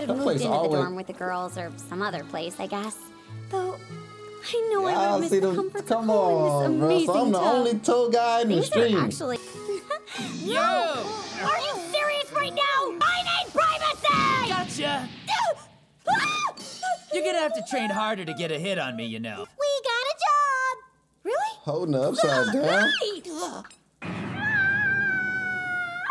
could have moved into the dorm with the girls or some other place, I guess. Though, I know I would miss see the comfort Come on, bro. So I'm the tub. only tall guy in the street. stream. actually. Yo! Are you serious right now? I need privacy! Gotcha! You're gonna have to train harder to get a hit on me, you know. We got a job! Really? Holding up, upside down. Right!